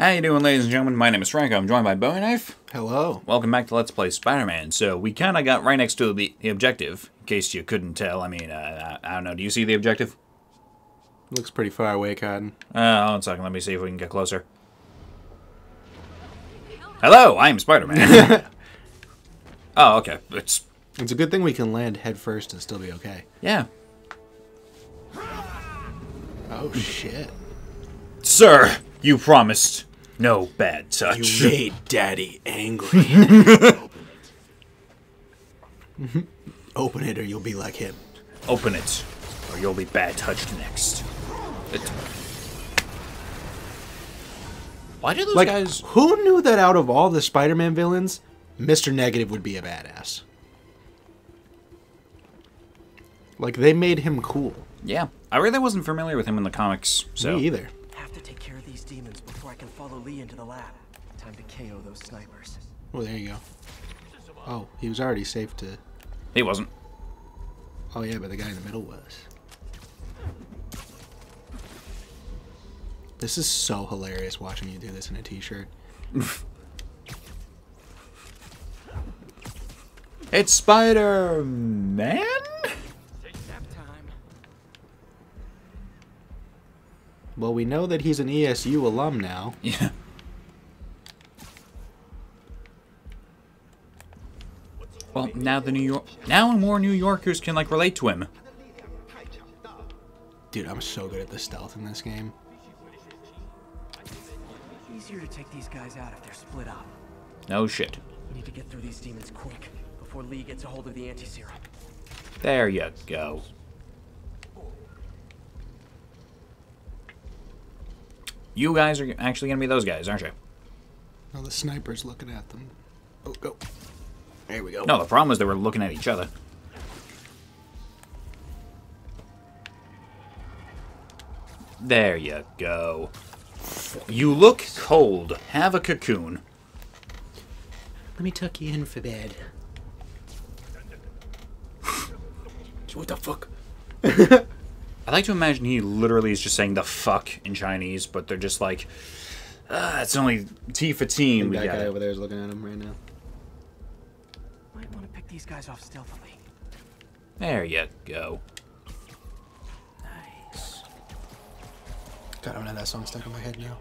How you doing, ladies and gentlemen? My name is Frank. I'm joined by Bowie Knife. Hello. Welcome back to Let's Play Spider-Man. So we kind of got right next to the, the objective, in case you couldn't tell. I mean, uh, I, I don't know. Do you see the objective? Looks pretty far away, Cotton. Uh, hold on a second. Let me see if we can get closer. Hello, I am Spider-Man. oh, okay. It's It's a good thing we can land head first and still be okay. yeah, Oh shit. sir. You promised no bad touch. You made Daddy angry. Open it or you'll be like him. Open it, or you'll be bad touched next. It- Why do those Like, guys? who knew that out of all the Spider-Man villains, Mr. Negative would be a badass? Like, they made him cool. Yeah, I really wasn't familiar with him in the comics. So Me either. Li into the lab. Time to KO those snipers. Oh, there you go. Oh, he was already safe to... he wasn't. Oh yeah, but the guy in the middle was. This is so hilarious watching you do this in a t-shirt. It's Spider Well, we know that he's an ESU alum now. Yeah. Well, now the New York, now more New Yorkers can like relate to him. Dude, I'm so good at the stealth in this game. Easier to take these guys out if they're split up. No shit. We need to get through these demons quick before Li gets a hold of the anti-serum. There you go. You guys are actually gonna be those guys, aren't you? Oh, the sniper's looking at them. Oh, go. There we go. No, the problem is they were looking at each other. There you go. You look cold. Have a cocoon. Let me tuck you in for bed. what the fuck? I like to imagine he literally is just saying the fuck in Chinese, but they're just like, ah, it's only T for team. That guy it." over there is looking at him right now. Might want to pick these guys off stealthily. There you go. Nice. God, I don't have that song stuck in my head now.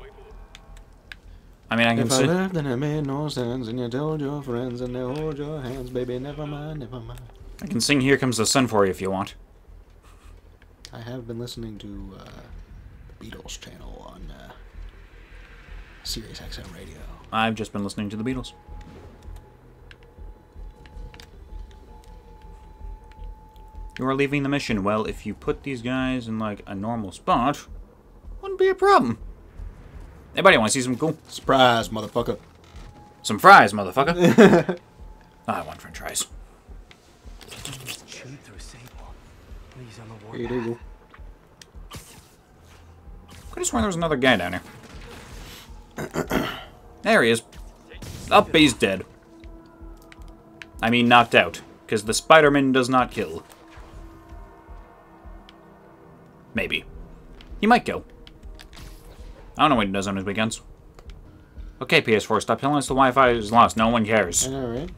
I mean, I can If I see. left and it made no sense, and you told your friends and they hold your hands, baby, never mind, never mind. I can sing "Here Comes the Sun" for you if you want. I have been listening to uh, the Beatles channel on uh, Sirius XM radio. I've just been listening to the Beatles. You are leaving the mission. Well, if you put these guys in like a normal spot, wouldn't be a problem. Anybody want to see some cool? Surprise, motherfucker. Some fries, motherfucker. I want french fries. Chewed through Sable. Li's on the Here you go. Could have sworn there was another guy down here. there he is. Up, he's dead. I mean, knocked out. Because the Spider-Man does not kill. Maybe. He might kill. I don't know what he does on his weekends. Okay, PS4, stop telling us the Wi-Fi is lost. No one cares. I know, right?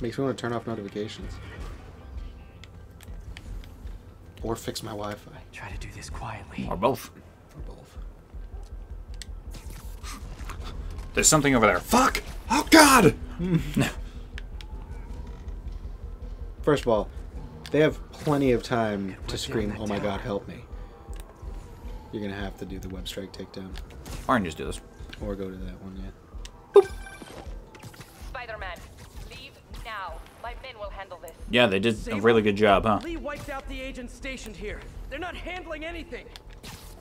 Makes me want to turn off notifications. Or fix my Wi-Fi. Try to do this quietly. Or both. Or both. There's something over there. Fuck! Oh, God! Hmm. First of all, they have plenty of time to scream, "Oh my tower." God, help me!" You're gonna have to do the web strike takedown, Or just do this. or go to that one. Yeah. Yeah, they did a really good job, huh? Li wiped out the agents stationed here. They're not handling anything.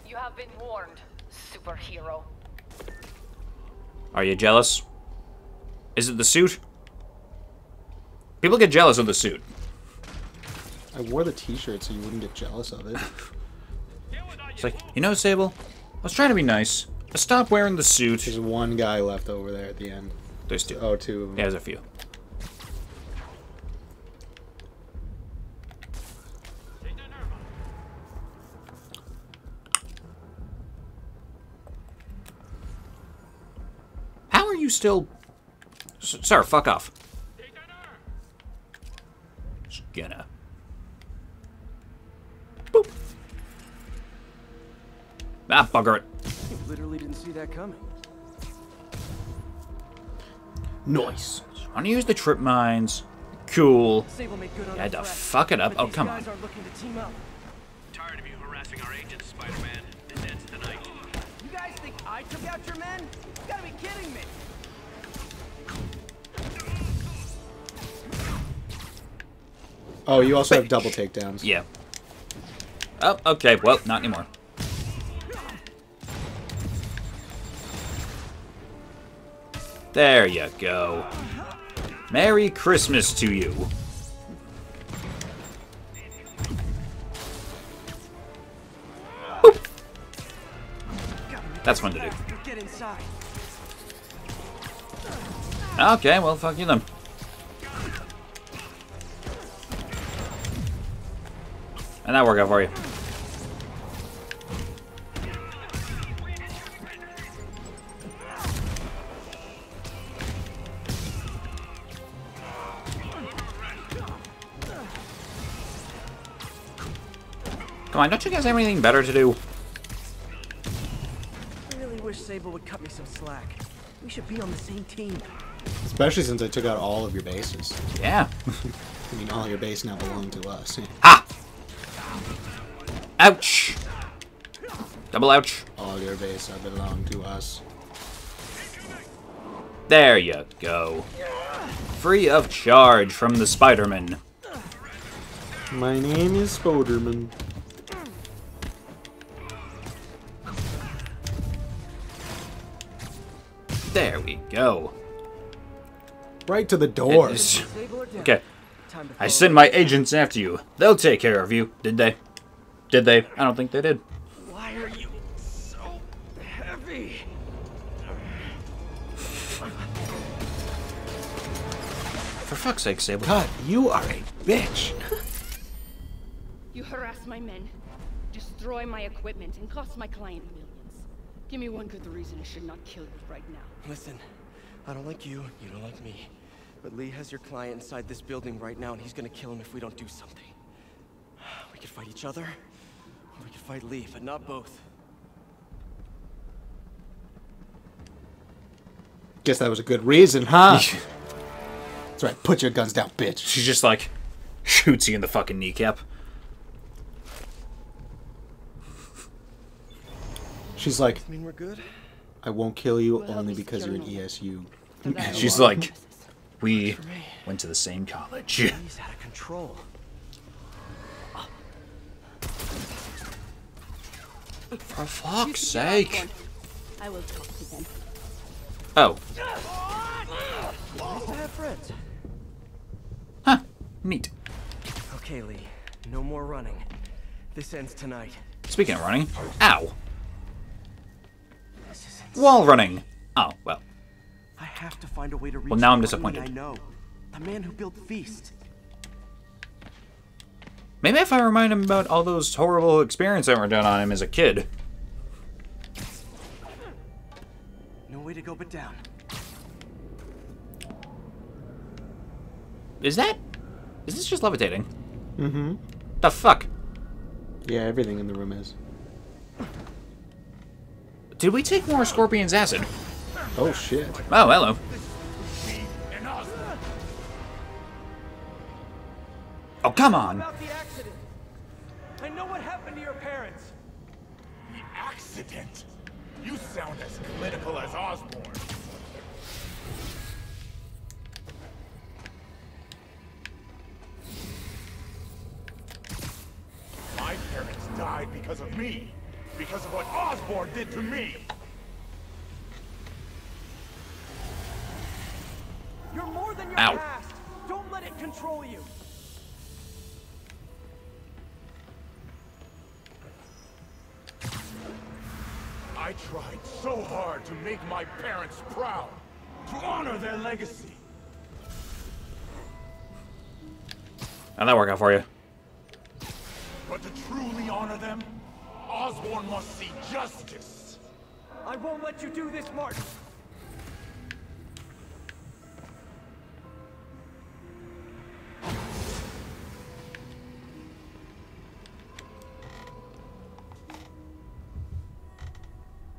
You have been warned, superhero. Are you jealous? Is it the suit? People get jealous of the suit. I wore the T-shirt so you wouldn't get jealous of it. It's like, you know, Sable, I was trying to be nice. I stopped wearing the suit. There's one guy left over there at the end. There's two. Oh, two of them. Yeah, there's a few. Still... S sir, fuck off. Skinner. Boop. Ah, bugger it. You literally didn't see that coming. Nice. Want to use the trip mines? Cool. Sable made good on You had to fuck it up. but Oh, come on. are looking to team up. Tired of you harassing our agents, Spider-Man. This ends tonight. You guys think I took out your men? You gotta be kidding me. Oh, you also have double takedowns. Yeah. Oh, okay. Well, not anymore. There you go. Merry Christmas to you. Boop. That's fun to do. Okay, well, fuck you then. And that worked out for you. Come on, don't you guys have anything better to do? I really wish Sable would cut me some slack. We should be on the same team. Especially since I took out all of your bases. Yeah. I mean, all your base now belong to us. Ha! Ouch! Double ouch. All your base now belong to us. There you go. Free of charge from the Spider-Man. My name is Spoderman. There we go. Right to the door. It is- Sable or down. Okay, I follow send my agents after you. They'll take care of you. Did they? Did they? I don't think they did. Why are you so heavy? For fuck's sake, Sable. God, you are a bitch. You harass my men, destroy my equipment, and cost my client millions. Give me one good reason I should not kill you right now. Listen, I don't like you, you don't like me. But Li has your client inside this building right now, and he's gonna kill him if we don't do something. We could fight each other, or we could fight Li, but not both. Guess that was a good reason, huh? That's right. Put your guns down, bitch. She just like shoots you in the fucking kneecap. She's like, I mean, we're good? I won't kill you We'll only because you're an ESU. She's like, we went to the same college. He's out of control. For fuck's should get off sake. I will talk to them. Oh, Nice to have friends. huh. Neat. Okay, Li. No more running. This ends tonight. Speaking of running, ow. This is insane. Wall running. Oh, well. I have to find a way to reach Well, now I'm disappointed. I know. The man who built Feast. Maybe if I remind him about all those horrible experiences that were done on him as a kid. No way to go but down. Is that... Is this just levitating? Mm-hmm. The fuck? Yeah, everything in the room is. Did we take more Scorpion's acid? Oh shit. Oh, hello. Oh, come on. About the accident. I know what happened to your parents. Accident. You sound as clinical as Osborn. My parents died because of me. Because of what Osborn did to me. You're more than your Ow. past. Don't let it control you. hard to make my parents proud, to honor their legacy. And that work out for you. But to truly honor them, Osborn must see justice. I won't let you do this, Martin.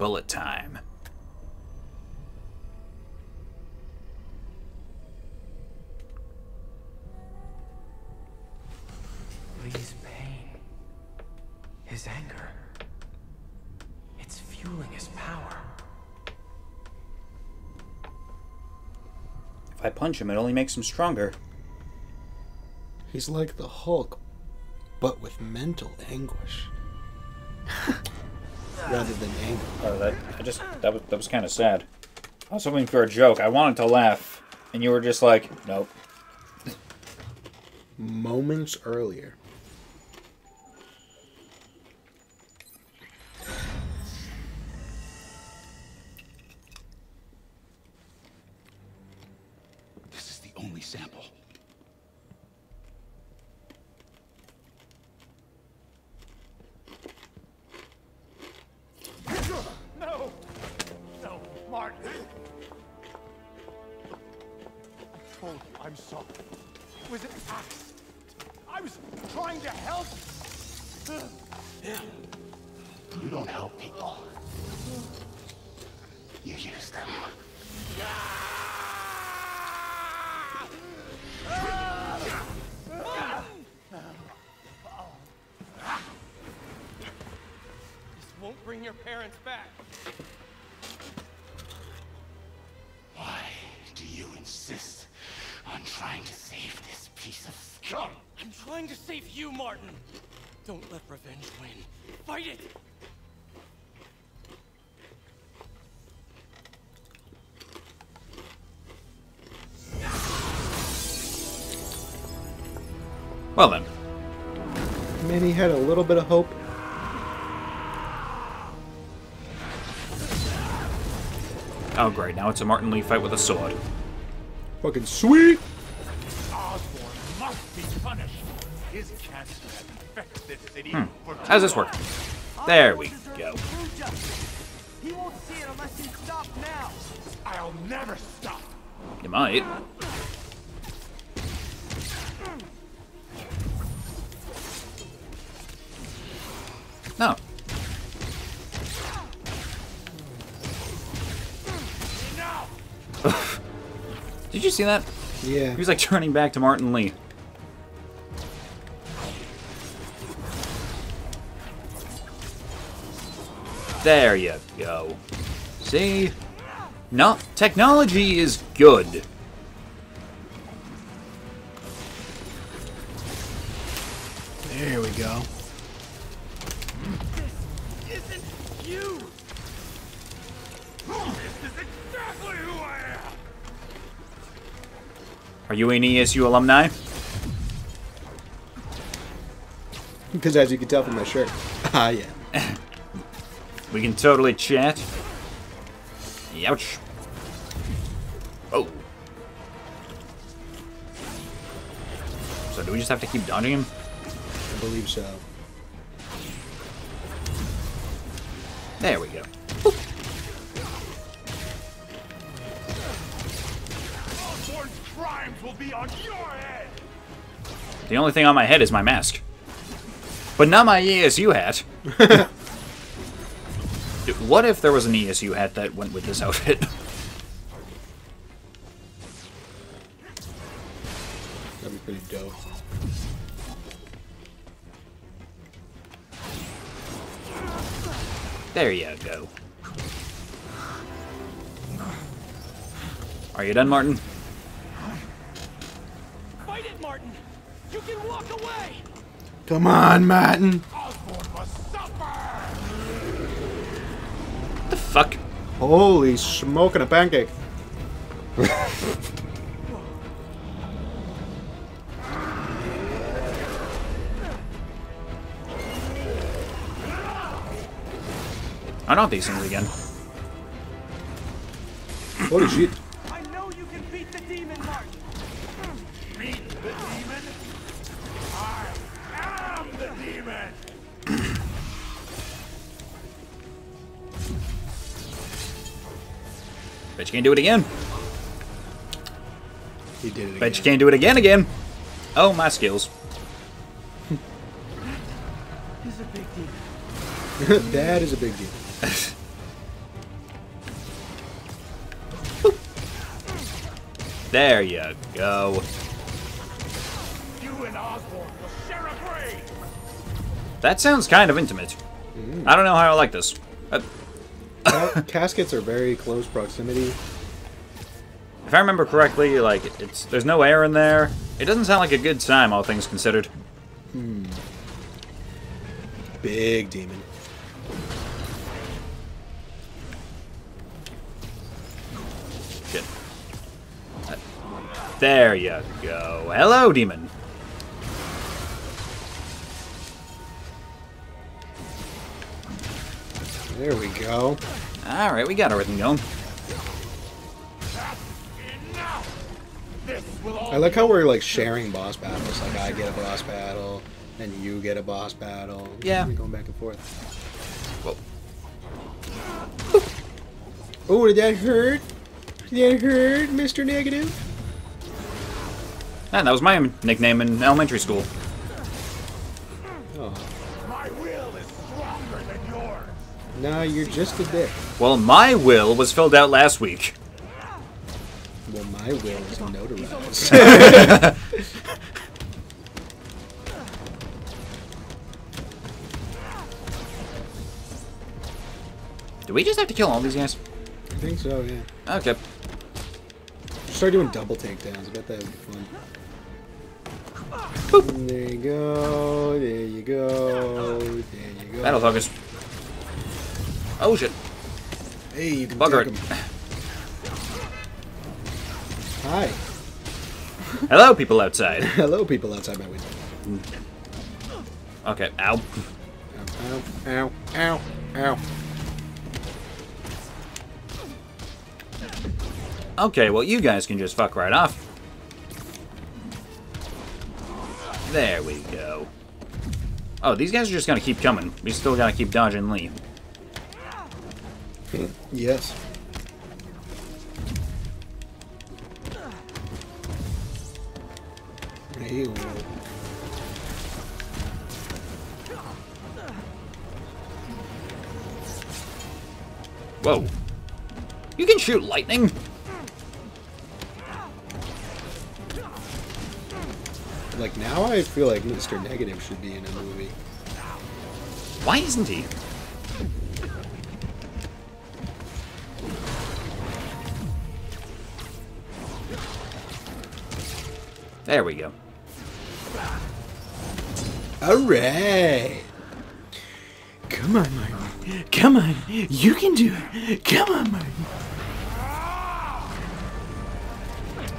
bullet time. Punch him, it only makes him stronger. He's like the Hulk, but with mental anguish. Rather than anger. Oh, that I just that was that was kind of sad. I was hoping for a joke. I wanted to laugh, and you were just like, nope. Moments earlier. I'm sorry. It was an accident. I was trying to help. You don't help people. You use them. This won't bring your parents back. You, Martin. Don't let revenge win. Fight it! Well then, Manny had a little bit of hope. oh great, now it's a Martin Li fight with a sword. Fucking sweet! Infected this for How does this work? There we go. He won't see it unless you stop now. I'll never stop. You might. No. Did you see that? Yeah. He was like turning back to Martin Li. There you go. See? No, technology is good. There we go. This isn't you? This is exactly who I am. Are you an ESU alumni? Because as you can tell from my shirt, ah, yeah. We can totally chat. Ouch. Oh. So do we just have to keep dodging him? I believe so. There we go. Osborn's crimes will be on your head. The only thing on my head is my mask. But not my ESU hat. Dude, what if there was an ESU hat that went with this outfit? That'd be pretty dope. There you go. Are you done, Martin? Fight it, Martin! You can walk away! Come on, Martin! Osborn must suffer. The fuck? Holy smoking a pancake. I don't these things again. Holy shit. you can't do it again. He did it again. Bet you can't do it again again. Oh, my skills. that is a big deal. that is a big deal. There you go. You that sounds kind of intimate. Mm. I don't know how I like this. Ca- caskets are very close proximity. if I remember correctly, like it's there's no air in there. It doesn't sound like a good time, all things considered. Big demon. Shit. Uh, There you go. Hello, demon. There we go. All right, we got everything going. This will all I like how we're like sharing boss battles. Like I get a boss battle, and you get a boss battle. Yeah. We're going back and forth. Well, Oh, did that hurt? Did that hurt, Mr. Negative? and that was my nickname in elementary school. Oh, My will is stronger than yours! nah, you're just a dick. Well, my will was filled out last week. Well, my will is notarized. Do we just have to kill all these guys? I think so, yeah. Okay. Start doing double takedowns. I bet that would be fun. There you go. There you go. There you go. Battle focus. Oh shit. Hey, you can Bugger take it. 'em. Hi. Hello, people outside. Hello, people outside my window. Okay, ow. Ow, ow, ow, ow. Okay, well, you guys can just fuck right off. There we go. Oh, these guys are just gonna keep coming. We still gotta keep dodging Li. Yes. Ew. Oh. Whoa. You can shoot lightning? Like now, I feel like Mr. Negative should be in a movie. Why isn't he? There we go. All right. Come on, Martin. Come on. You can do it. Come on, Martin.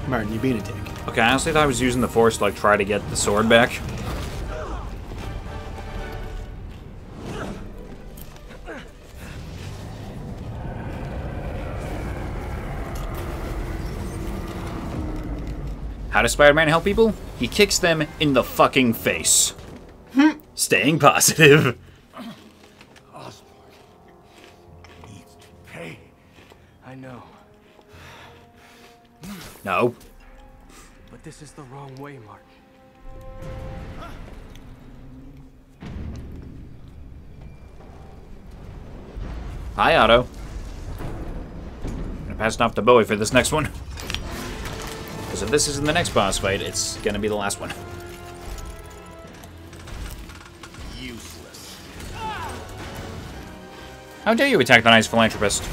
Martin, you being a dick. Okay, I honestly thought I was using the force to like try to get the sword back. Does Spider-Man help people? He kicks them in the fucking face. Staying positive. Osborn needs to pay. I know, No. but this is the wrong way, Martin. Hi, Otto. gonna pass it off to Bowie for this next one. Because if this isn't the next boss fight, it's gonna be the last one. Useless. How dare you attack the nice philanthropist?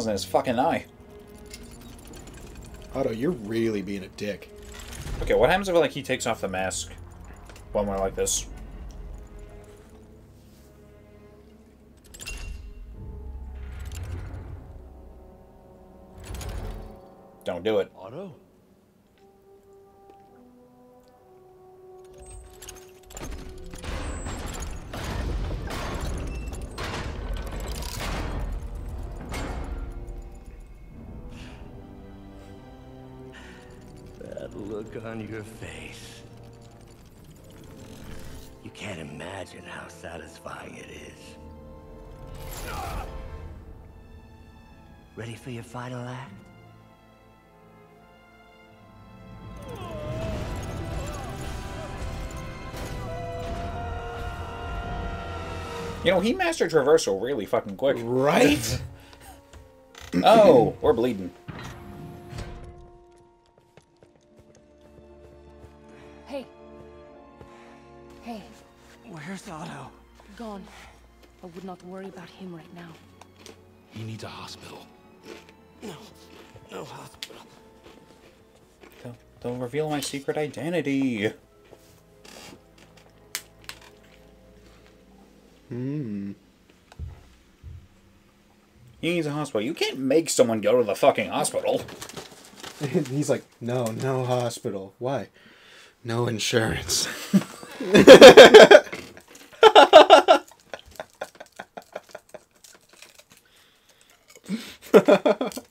Looks claws in his fucking eye. Otto, you're really being a dick. Okay, what happens if like he takes off the mask when we're like this? Don't do it. Otto? Your face. You can't imagine how satisfying it is. Ready for your final act? You know, he mastered traversal really fucking quick. Right? Oh, we're bleeding. About him right now. He needs a hospital. No. No hospital. Don't, don't reveal my secret identity. Hmm. He needs a hospital. You can't make someone go to the fucking hospital. He's like, no, no hospital. Why? No insurance.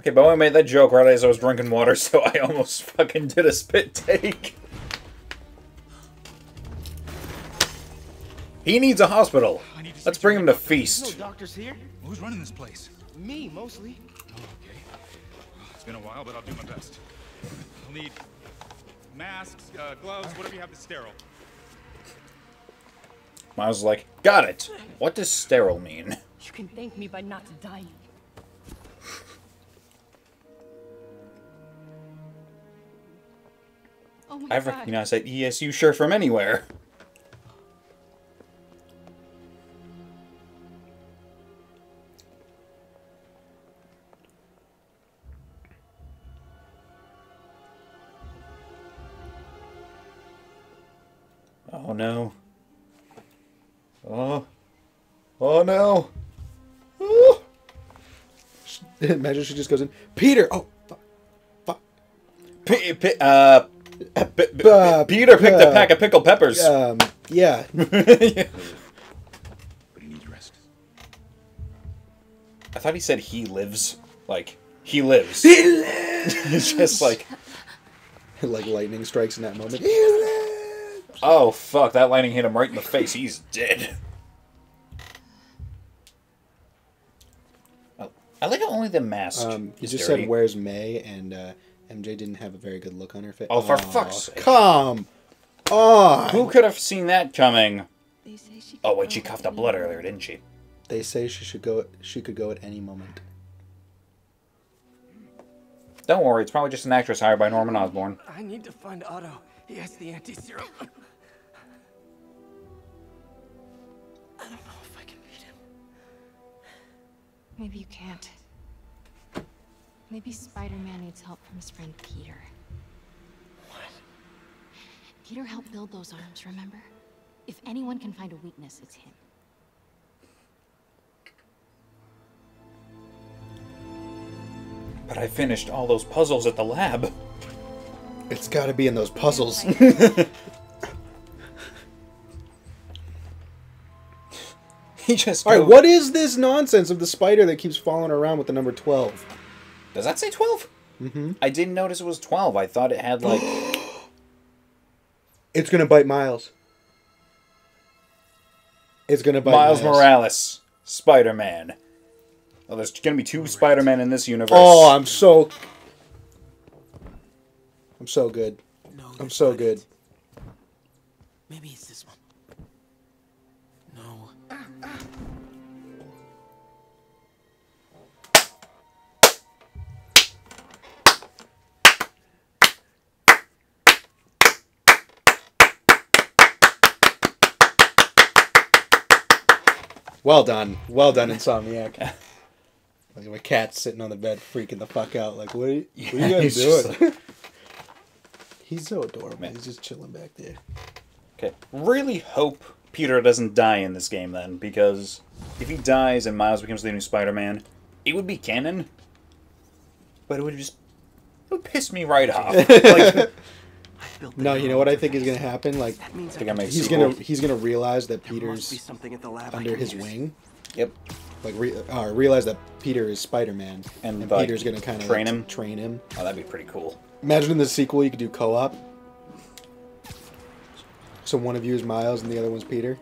Okay, but I made that joke right as I was drinking water, so I almost fucking did a spit take. He needs a hospital. Need Let's bring him to doctor. feast. No doctors here? Who's running this place? Me, mostly. Oh, okay. It's been a while, but I'll do my best. I'll need masks, uh, gloves, whatever you have that's sterile. Miles is like, got it. What does sterile mean? You can thank me by not dying. Oh I've god. recognized that ESU shirt from anywhere. Oh no. Oh. Oh no. Oh. Imagine she just goes in, Peter! Oh, fuck. Fuck. P- p- uh, p- p- Uh, Peter picked a uh, pack of pickled peppers. Um, yeah. But he needs rest. I thought he said he lives. Like, he lives. it's just like, like lightning strikes in that moment. Oh fuck, that lightning hit him right in the face. He's dead. Oh, I like how only the mask. Um, you is just dirty. said, "Where's May?" and uh, MJ didn't have a very good look on her face. Oh, for fuck's sake. Come on! Who could have seen that coming? They say she Oh could wait, she coughed up blood earlier, didn't she? They say she should go. She could go at any moment. Don't worry, it's probably just an actress hired by Norman Osborn. I need to find Otto. He has the anti-serum. Don't know if I can beat him. Maybe you can't. Maybe Spider-Man needs help from his friend Peter. What? Peter helped build those arms, remember? If anyone can find a weakness, it's him. But I finished all those puzzles at the lab. It's got to be in those puzzles. He just. All right, what is this nonsense of the spider that keeps following around with the number twelve? Does that say 12? Mm-hmm. I didn't notice it was 12. I thought it had like. It's gonna bite Miles. It's gonna bite Miles Morales, Spider Man. Well, there's going to be two Spider Men in this universe. Oh, I'm so. I'm so good. No, I'm so good. Maybe it's this one. No. Well done. Well done, Insomniac. like my cat's sitting on the bed freaking the fuck out. Like, what are you, what are you guys he's doing? he's so adorable. Man. He's just chilling back there. Okay. Really hope Peter doesn't die in this game then, because if he dies and Miles becomes the new Spider Man, it would be canon. But it would just. It would piss me right off. like, No, you know what I think is gonna happen? Like, That means think I make he's gonna he's gonna realize that There be Peter's something at the lab under his use. wing, yep. like re- uh, realize that Peter is Spider-Man, And, and, like, Peter's gonna kind of train him? Train him. Oh, that'd be pretty cool. Imagine in the sequel you could do co-op. So one of you is Miles and the other one's Peter.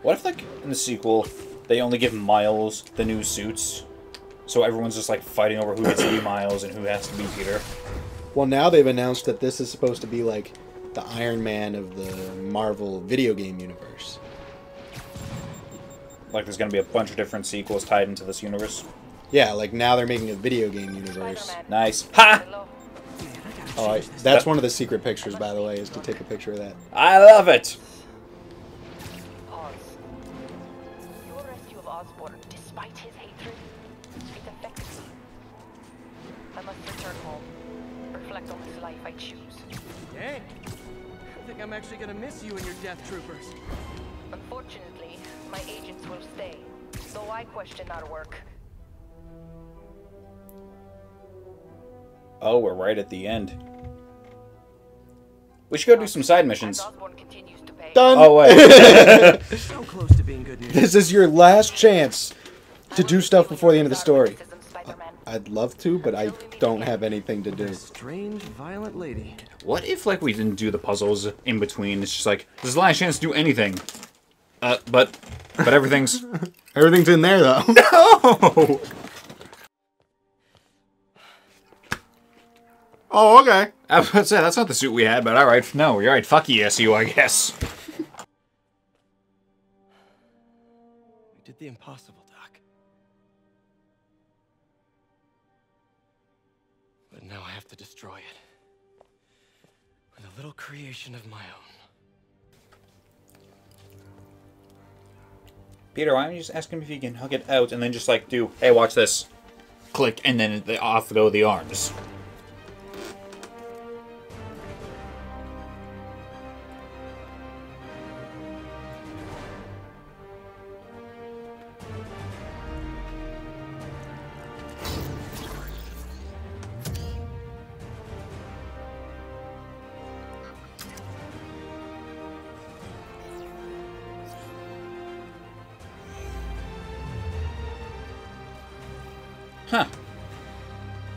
What if, like, in the sequel, they only give Miles the new suits? So everyone's just, like, fighting over who gets to be Miles and who has to be Peter. Well, now they've announced that this is supposed to be like the Iron Man of the Marvel video game universe. Like, there's gonna be a bunch of different sequels tied into this universe. Yeah, like now they're making a video game universe. Nice. Ha! Hello. Oh, I, that's one of the secret pictures, by the way, is to take a picture of that. I love it! Oz. Your rescue of Osborn, despite his hatred, it affects me. I must return home. Reflect on this life I choose. Dang. I think I'm actually gonna miss you and your death troopers. Unfortunately, my agents will stay, though I question our work. Oh, we're right at the end. We should go do some side missions. As Osborn continues to pay. Done. Oh, wait. So close to being good news. This is your last chance to do stuff before the end of the story. I'd love to, but I don't have anything to do. Strange, violent lady. what if, like, we didn't do the puzzles in between? It's just like, this is the last chance to do anything. Uh, but, but everything's... Everything's in there, though. oh! Oh, okay. I was about to say, that's not the suit we had, but alright. No, you're right. Fuck ESU, I guess. You did the impossible, Doc. But now I have to destroy it. With a little creation of my own. Peter, why don't you just ask him if he can hug it out and then just, like, do, hey, watch this. Click, and then the, off go the arms.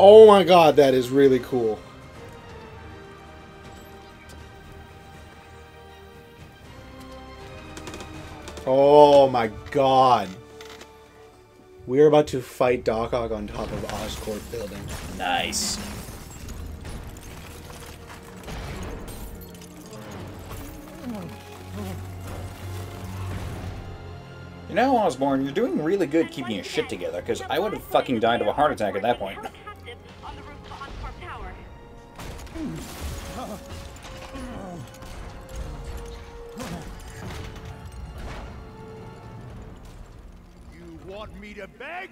Oh my god, that is really cool. Oh my god. We are about to fight Doc Ock on top of Oscorp building. Nice. You know, Osborn, you're doing really good keeping your shit together, because I would have fucking died of a heart attack at that point. Me to beg?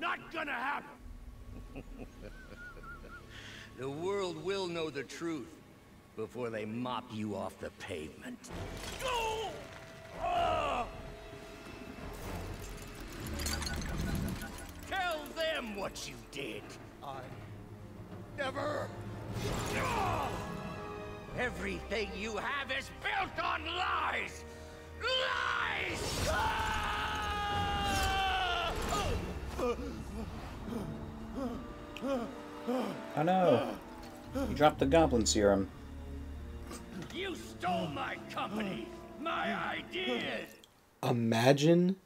Not gonna happen. The world will know the truth before they mop you off the pavement. Go! Ah! Tell them what you did. I never. Ah! Everything you have is built on lies! Lies! Oh no. You dropped the goblin serum. You stole my company, my ideas. Imagine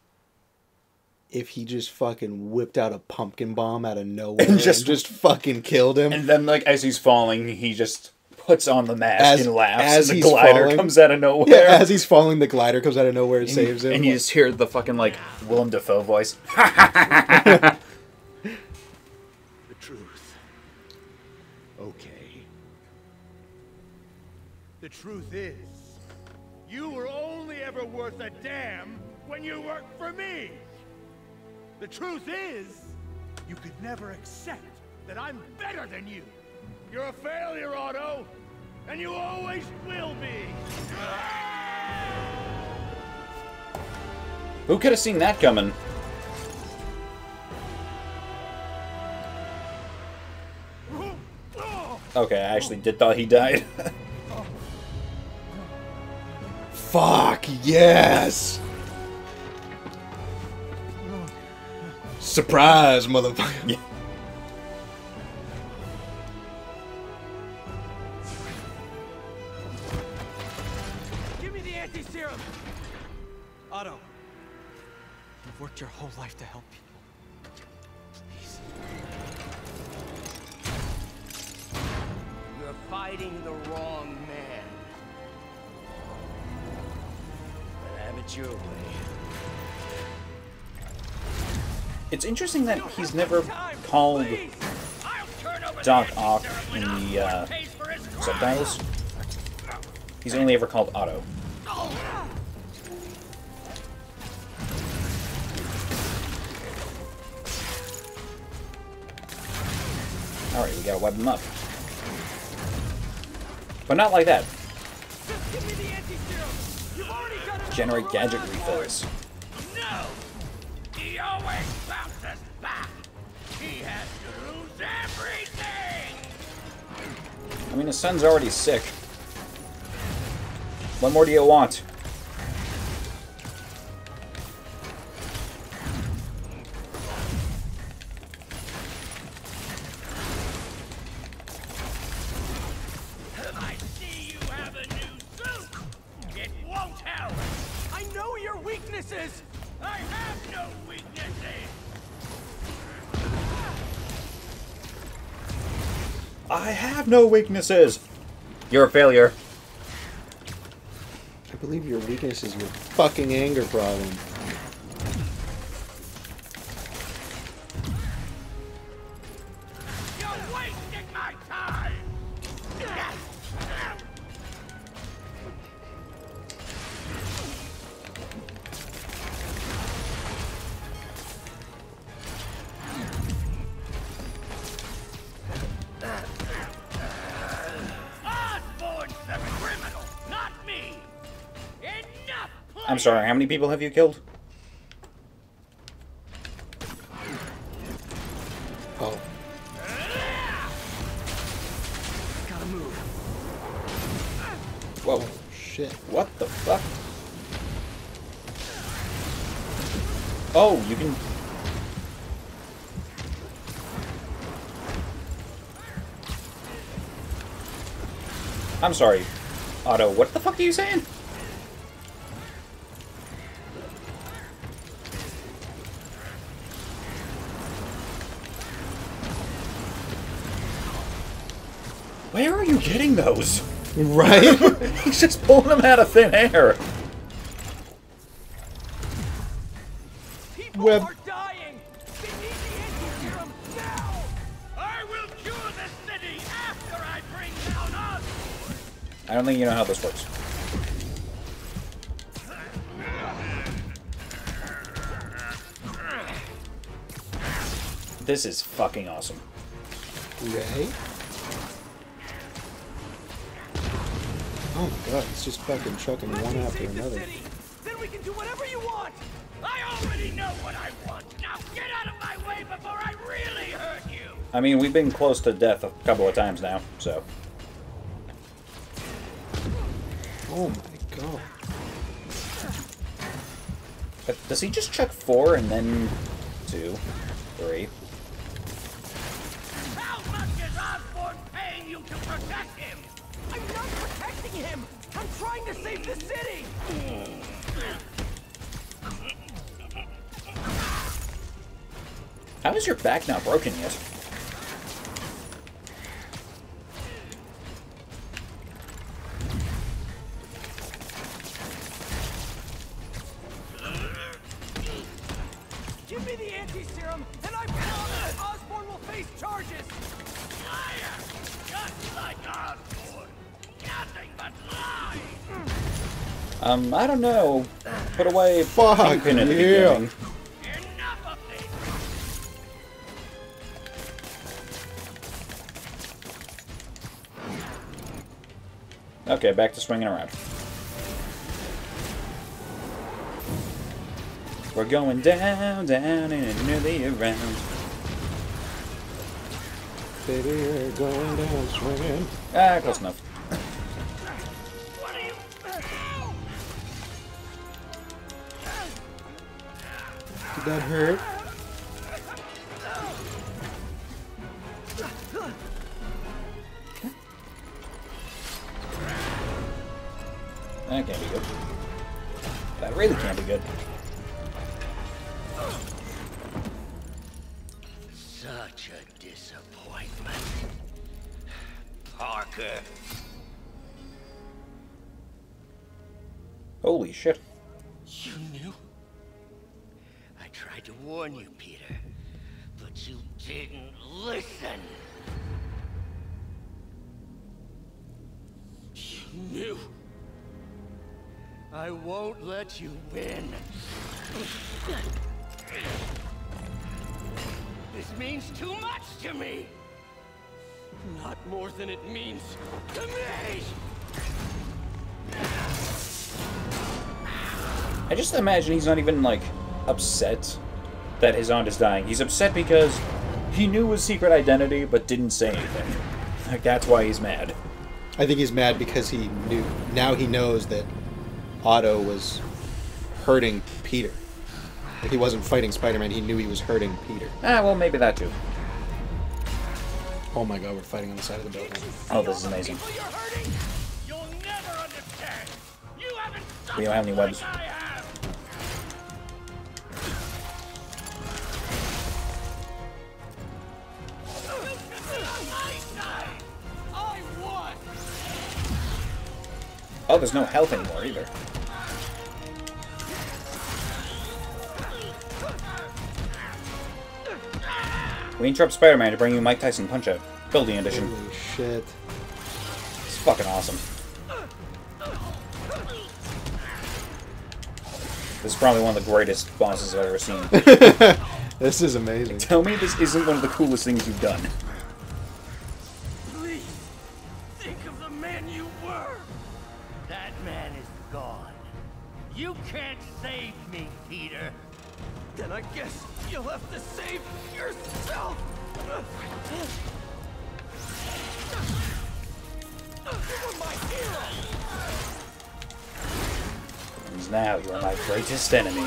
if he just fucking whipped out a pumpkin bomb out of nowhere And and just- just, fucking killed him. And then, like, as he's falling, he just puts on the mask As- and laughs, as and the he's glider falling- comes out of nowhere. yeah, as he's falling, the glider comes out of nowhere and, and, saves him. and you just hear the fucking, like, Willem Dafoe voice. The truth. Okay. The truth is, you were only ever worth a damn when you worked for me. The truth is, you could never accept that I'm better than you. You're a failure, Otto, and you always will be. Who could have seen that coming? Okay, I actually did thought he died. Fuck! yes! Surprise, motherfucker. Yeah. worked your whole life to help people. Please. You're fighting the wrong man. But have it your way. It's interesting that he's never called Doc Ock in the uh, subtitles. He's only ever called Otto. Alright, we gotta wipe him up. But not like that. Just give me the anti-serum! You've already got it! Generate gadget refills. No! He always bounces back! He has to lose everything! I mean, his son's already sick. What more do you want? No weaknesses! You're a failure. I believe your weakness is your fucking anger problem. Sorry, how many people have you killed? Oh, Gotta move. Whoa. shit. What the fuck? Oh, you can... I'm sorry, Otto, what the fuck are you saying? Where are you getting those? Right? He's just pulling them out of thin air. People Web- are dying! They need the anti-serum now! I will cure the city after I bring down Osborn! I don't think you know how this works. This is fucking awesome. Right? Oh my god, it's just fucking chucking Let one after save the another. city! Then we can do whatever you want! I already know what I want! Now get out of my way before I really hurt you! I mean, we've been close to death a couple of times now, so. Oh my god. But does he just chuck four and then two, three? I'm trying to save the city! How is your back not broken yet? Um, I don't know. Put away Fuck, Kingpin at the yeah. beginning. Enough of this! Okay, back to swinging around. We're going down, down, and nearly around. Baby, you're going down swinging. Ah, close enough. That hurt. That can't be good. That really can't be good. Such a disappointment. Parker. Holy shit. You knew? I tried to warn you, Peter, but you didn't listen. You knew. I won't let you win. This means too much to me. Not more than it means to me. I just imagine he's not even, like, upset that his aunt is dying. He's upset because he knew his secret identity but didn't say anything. Like, that's why he's mad. I think he's mad because he knew. Now he knows that Otto was hurting Peter. Like he wasn't fighting Spider-Man. He knew he was hurting Peter. Ah, well, maybe that too. Oh my God, we're fighting on the side of the building. Oh, this is amazing. You're hurting, you'll never understand. You haven't We don't have any webs. Oh, there's no health anymore either. We interrupt Spider-Man to bring you Mike Tyson Punch-Out. Building edition. Holy shit. It's fucking awesome. This is probably one of the greatest bosses I've ever seen. This is amazing. Tell me this isn't one of the coolest things you've done. Then I guess you'll have to save yourself. You were my hero. And now you are my greatest enemy. I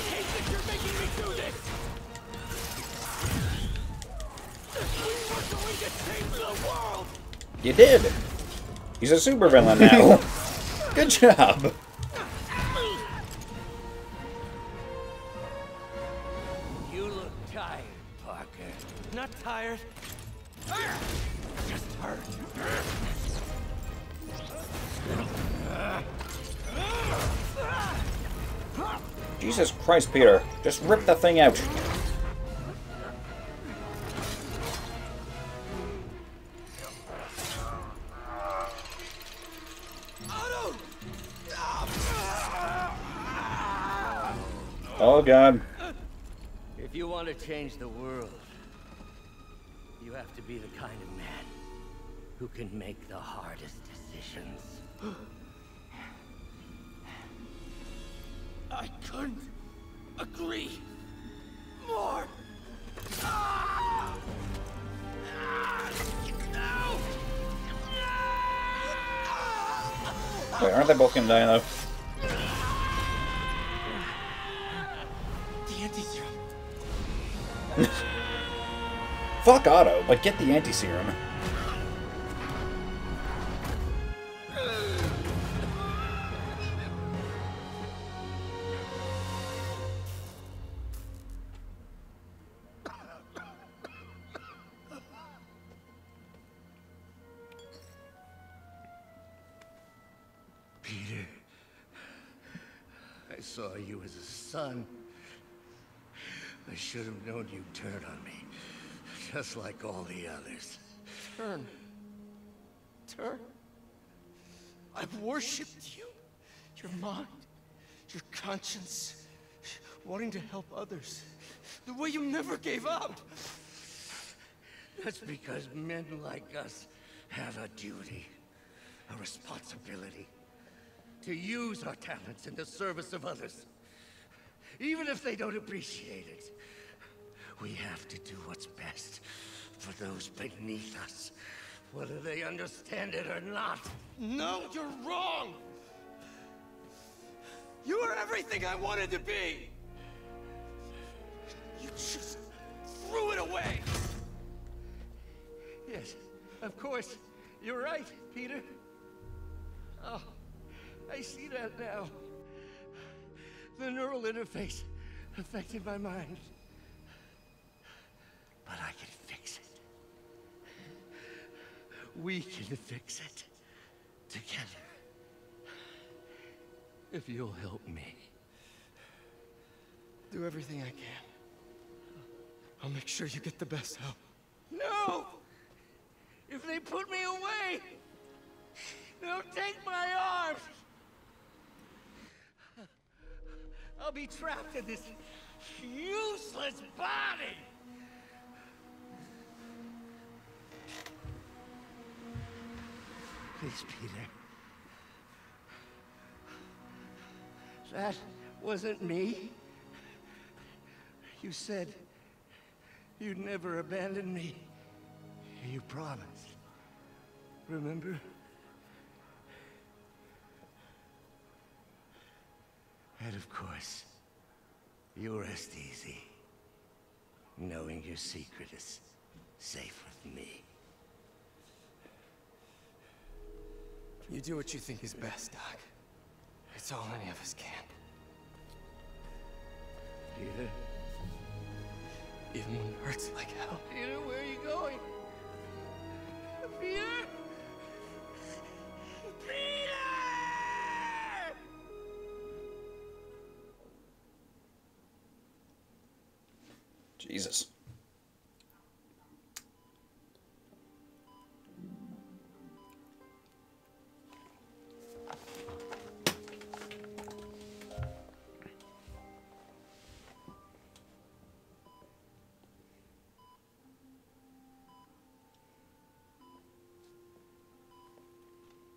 hate that you're making me do this. We were going to change the world. You did! He's a supervillain now. Good job. Christ, Peter. Just rip the thing out. Oh god. If you want to change the world, you have to be the kind of man who can make the hardest decisions. I couldn't agree more. Ah! Wait, aren't they both gonna die though? The anti-serum. Fuck Otto, but get the anti-serum. Just like all the others. Turn. Turn. I've worshipped you. Your mind. Your conscience. Wanting to help others. The way you never gave up. That's because men like us have a duty, a responsibility, to use our talents in the service of others. Even if they don't appreciate it, we have to do what's best for those beneath us, whether they understand it or not. No, you're wrong. You were everything I wanted to be! You just threw it away! Yes, of course. You're right, Peter. Oh, I see that now. The neural interface affected my mind. We can fix it. Together. If you'll help me. Do everything I can. I'll make sure you get the best help. No! If they put me away, they'll take my arms! I'll be trapped in this useless body! Please, Peter. That wasn't me. You said you'd never abandon me. You promised. Remember? And of course, you rest easy, knowing your secret is safe with me. You do what you think is best, Doc. It's all any of us can. Peter? Even when it hurts like hell. Peter, where are you going? Peter? Peter! Jesus.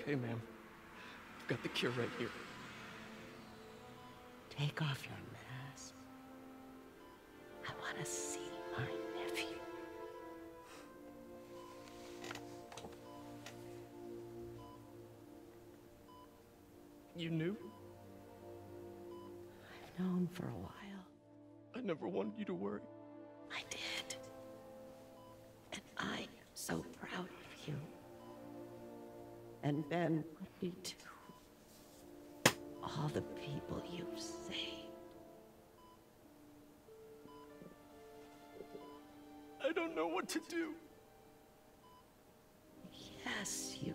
Okay, ma'am. I've got the cure right here. Take off your mask. I want to see my nephew. You knew? I've known for a while. I never wanted you to worry. And would be too. All the people you've saved. I don't know what to do. Yes, you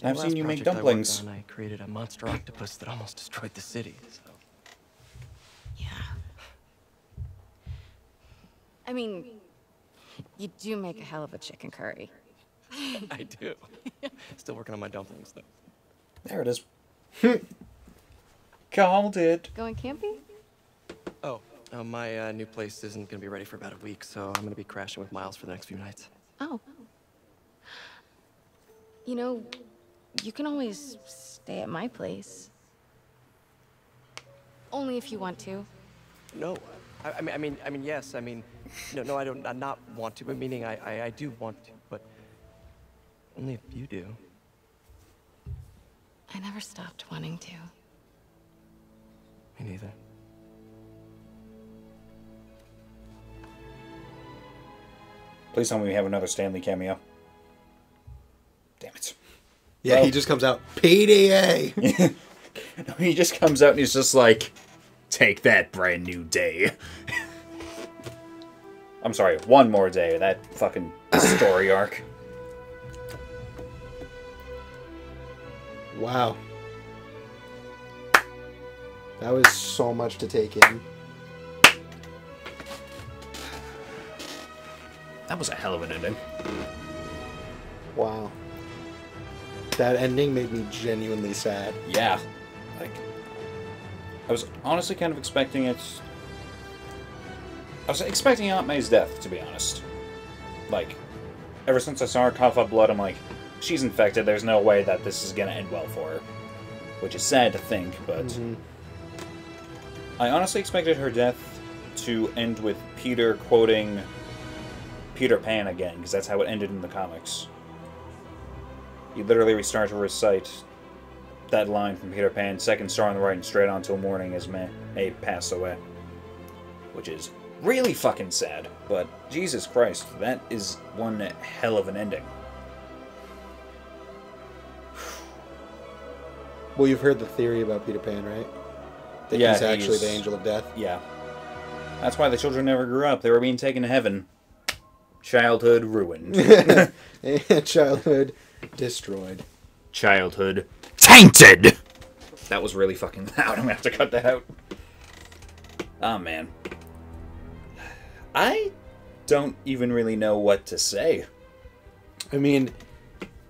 In I've the seen you make project I dumplings. on, I created a monster octopus that almost destroyed the city. So Yeah. I mean, you do make a hell of a chicken curry. I do. Still working on my dumplings though. There it is. Called it. Going camping? Oh, uh, my uh, new place isn't gonna be ready for about a week, so I'm gonna be crashing with Miles for the next few nights. Oh. You know, you can always stay at my place. Only if you want to. No, I, I mean, I mean, I mean, yes. I mean, no, no, I don't. I not want to. But meaning, I, I, I do want to, but only if you do. I never stopped wanting to. Me neither. Please tell me we have another Stan Lee cameo. Damn it. Yeah, Well- he just comes out PDA. he just comes out and he's just like, take that brand new day. I'm sorry, one more day of that fucking story arc. Wow. That was so much to take in. That was a hell of an ending. Wow. That ending made me genuinely sad. Yeah. Like, I was honestly kind of expecting it. I was expecting Aunt May's death, to be honest. Like, ever since I saw her cough up blood, I'm like, she's infected. There's no way that this is gonna end well for her. Which is sad to think, but Mhm. I honestly expected her death to end with Peter quoting Peter Pan again, because that's how it ended in the comics. He literally would start to recite that line from Peter Pan, second star on the right and straight on till morning as May, May passed away. Which is really fucking sad, but Jesus Christ, that is one hell of an ending. Well, you've heard the theory about Peter Pan, right? That Yeah, he's actually he's- the angel of death. Yeah. That's why the children never grew up. They were being taken to heaven. Childhood ruined. childhood destroyed. Childhood tainted! That was really fucking loud. I'm gonna have to cut that out. Oh man. I don't even really know what to say. I mean,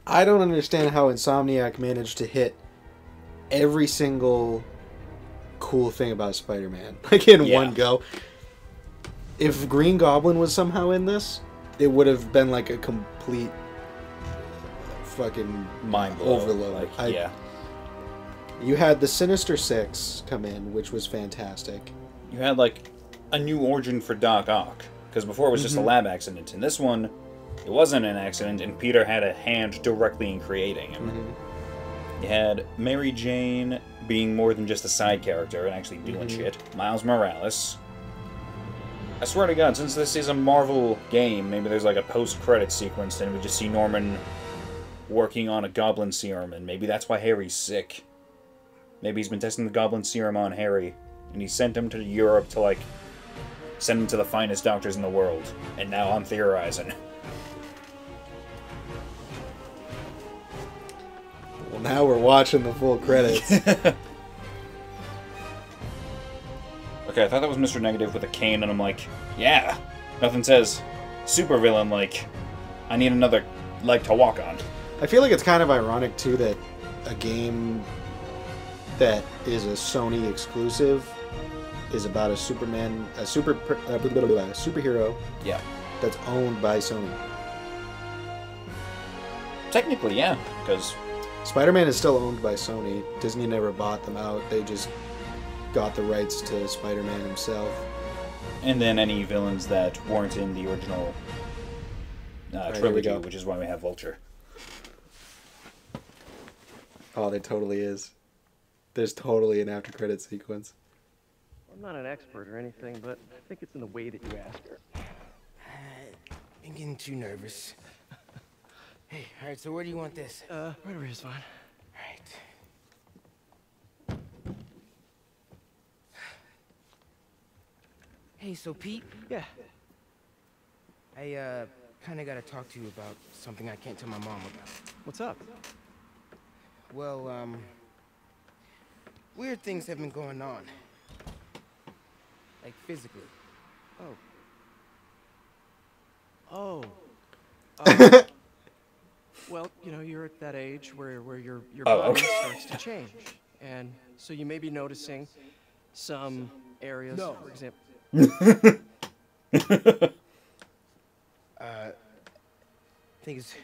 I don't understand how Insomniac managed to hit every single cool thing about Spider-Man, like in Yeah. one go. If Green Goblin was somehow in this, it would have been like a complete fucking Mind blow. overload. Like, I- yeah. You had the Sinister Six come in, which was fantastic. You had like a new origin for Doc Ock. Because before it was just a Mhm. lab accident. and this one, it wasn't an accident, and Peter had a hand directly in creating him. Mm-hmm. You had Mary Jane being more than just a side character and actually doing Mhm. shit. Miles Morales. I swear to God, since this is a Marvel game, maybe there's like a post-credit sequence, and we just see Norman working on a Goblin serum, and maybe that's why Harry's sick. Maybe he's been testing the Goblin serum on Harry, and he sent him to Europe to like send him to the finest doctors in the world. And now I'm theorizing. Well, now we're watching the full credits. Okay, I thought that was Mr. Negative with a cane, and I'm like, yeah. Nothing says supervillain like I need another leg to walk on. I feel like it's kind of ironic too that a game that is a Sony exclusive is about a Superman, a super blah, superhero. Yeah. That's owned by Sony. Technically, yeah, because Spider-Man is still owned by Sony. Disney never bought them out. They just got the rights to Spider-Man himself. and then any villains that weren't in the original uh, Right, trilogy, which is why we have Vulture. Oh, there totally is. There's totally an after credit sequence. I'm not an expert or anything, but I think it's in the way that you ask her. I'm getting too nervous. Hey, all right. So where do you want this? Uh, right over here is fine. Right. Hey, so Pete? Yeah. I uh kind of got to talk to you about something I can't tell my mom about. What's up? Well, um weird things have been going on. Like physically. Oh. Oh. Uh, well, you know, you're at that age where, where your, your Oh, body okay. starts to change. And so you may be noticing some areas, No. for example. Uh I think it's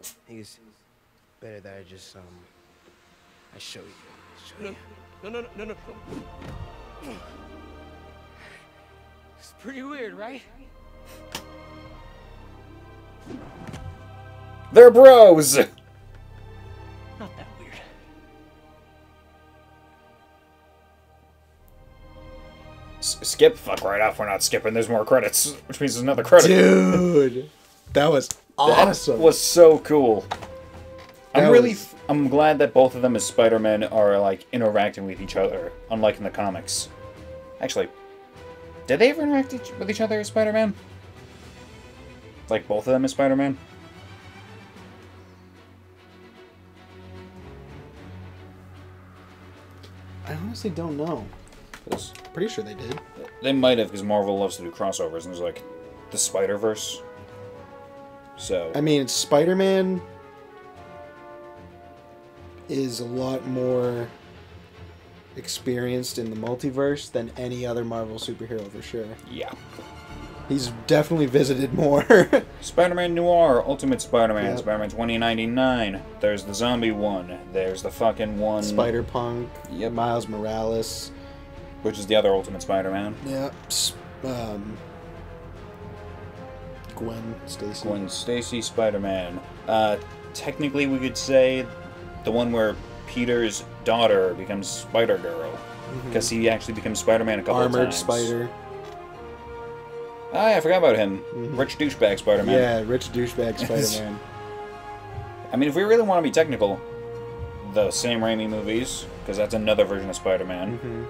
I think it's better that I just um I show you. Show No, you. no, no, no, no, no. It's pretty weird, right? They're bros! Not that weird. S- skip? Fuck right off, we're not skipping. There's more credits, which means there's another credit. Dude, that was awesome. That was so cool. I'm really, was- f- I'm glad that both of them as Spider-Man are like interacting with each other, unlike in the comics. Actually, did they ever interact each- with each other as Spider-Man? Like both of them as Spider-Man? I honestly don't know. 'Cause Pretty sure they did. They might have, because Marvel loves to do crossovers, and there's like the Spider Verse. So I mean, Spider Man is a lot more experienced in the multiverse than any other Marvel superhero for sure. yeah, He's definitely visited more. Spider-Man Noir, Ultimate Spider-Man, Yep. Spider-Man 2099. There's the zombie one. There's the fucking one, Spider Punk, Yep. Miles Morales. which is the other Ultimate Spider-Man. Yeah. Um, Gwen Stacy. Gwen Stacy Spider-Man. Uh, technically, we could say the one where Peter's daughter becomes Spider Girl, because he actually becomes Spider-Man a couple of Mm-hmm. Armored times. Spider. Ah, I forgot about him. Rich douchebag Spider-Man. Yeah, rich douchebag Spider Man. I mean, if we really want to be technical, the Sam Raimi movies, because that's another version of Spider-Man. hmm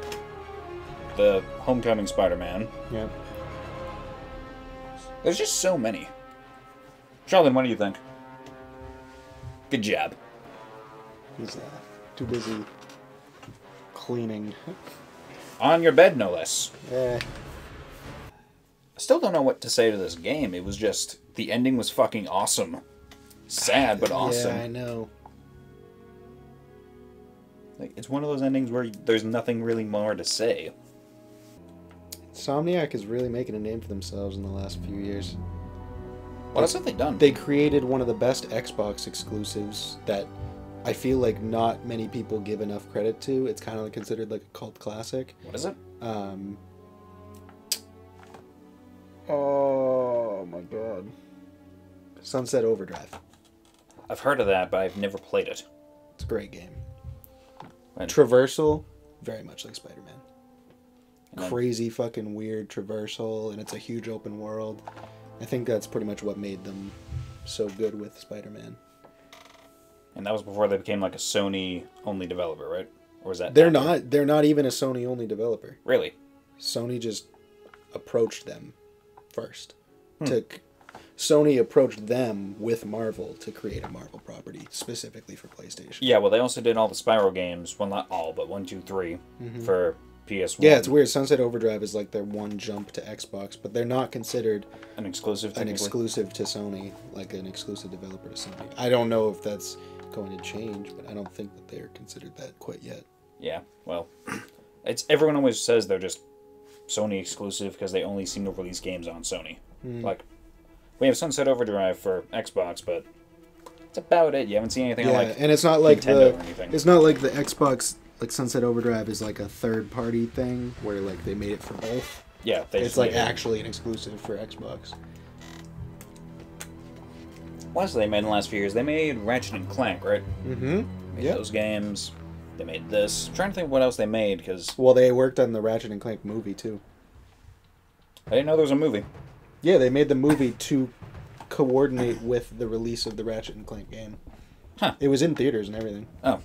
The Homecoming Spider-Man. Yep. There's just so many. Sheldon, what do you think? Good job. He's uh, too busy cleaning. On your bed, no less. Eh. I still don't know what to say to this game. It was just the ending was fucking awesome. Sad but awesome. Yeah, I know. Like it's one of those endings where there's nothing really more to say. Insomniac is really making a name for themselves in the last few years. What else have they done? They created one of the best Xbox exclusives that I feel like not many people give enough credit to. It's kind of like considered like a cult classic. What is it? Um. Oh my god. Sunset Overdrive. I've heard of that, but I've never played it. It's a great game. And- Traversal, very much like Spider Man. Crazy fucking weird traversal, and it's a huge open world. I think that's pretty much what made them so good with Spider Man. And that was before they became like a Sony only developer, right? Or was that They're after? not. They're not even a Sony only developer. Really? Sony just approached them first. Hmm. To Sony approached them with Marvel to create a Marvel property specifically for PlayStation. Yeah, well, they also did all the Spyro games. Well, not all, but one, two, three Mhm. for PS1. Yeah, it's weird. Sunset Overdrive is like their one jump to Xbox, but they're not considered An exclusive, an exclusive to Sony, like an exclusive developer to Sony. I don't know if that's going to change, but I don't think that they're considered that quite yet. Yeah, well, it's everyone always says they're just Sony exclusive because they only seem to release games on Sony. Hmm. Like, we have Sunset Overdrive for Xbox, but that's about it. You haven't seen anything yeah, on, like and it's not like Nintendo the it's not like the Xbox like Sunset Overdrive is like a third party thing where like they made it for both. Yeah, they it's like it- actually an exclusive for Xbox. What else they made in the last few years? They made Ratchet and Clank, right? Mm-hmm. Yeah. those games. They made this. I'm trying to think what else they made because Well, they worked on the Ratchet and Clank movie too. I didn't know there was a movie. Yeah, they made the movie to coordinate with the release of the Ratchet and Clank game. Huh. It was in theaters and everything. Oh.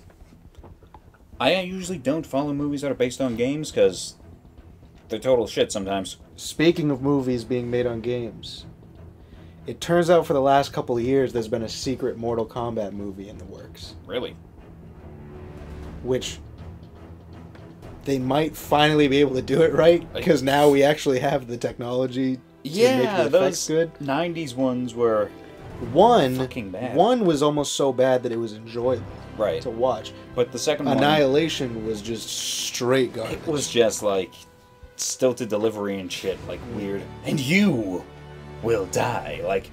I usually don't follow movies that are based on games because they're total shit sometimes. Speaking of movies being made on games, it turns out for the last couple of years there's been a secret Mortal Kombat movie in the works, Really? which they might finally be able to do it right because now we actually have the technology to make Yeah, the effects those good. '90s ones were One, fucking bad. one was almost so bad that it was enjoyable right, to watch. but the second one Annihilation was just straight garbage. it was just like stilted delivery and shit, like weird. And you will die. Like,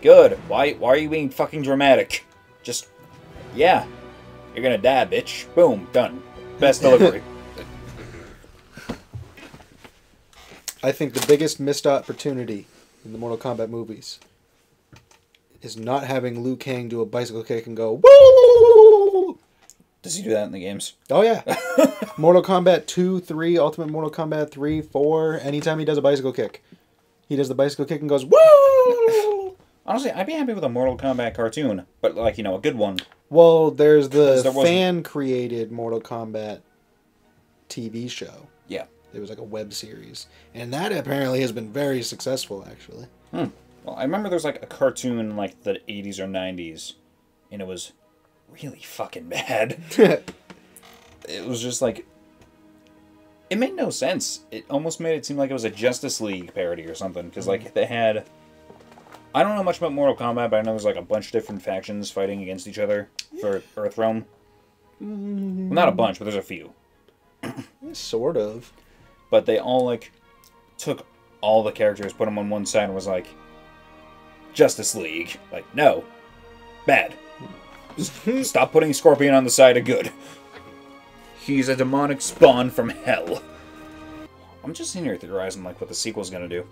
good. Why? Why are you being fucking dramatic? Just, yeah, you're gonna die, bitch. Boom, done. Best delivery. I think the biggest missed opportunity in the Mortal Kombat movies is not having Liu Kang do a bicycle kick and go woo. Does he do that in the games? Oh yeah. Mortal Kombat 2, 3, Ultimate Mortal Kombat 3, 4, anytime he does a bicycle kick. He does the bicycle kick and goes woo. Honestly, I'd be happy with a Mortal Kombat cartoon, but like you know, a good one. Well, there's the there fan created Mortal Kombat TV show. Yeah. It was like a web series. And that apparently has been very successful actually. Hmm. Well, I remember there was like a cartoon in like the 80s or 90s, and it was really fucking bad. it was just like. It made no sense. It almost made it seem like it was a Justice League parody or something, because like mm. they had. I don't know much about Mortal Kombat, but I know there's like a bunch of different factions fighting against each other for Earthrealm. Well, mm-hmm. not a bunch, but there's a few. Sort of. But they all like took all the characters, put them on one side, and was like, Justice League. Like, no, bad. Stop putting Scorpion on the side of good. He's a demonic spawn from hell. I'm just sitting here theorizing like what the sequel's gonna do.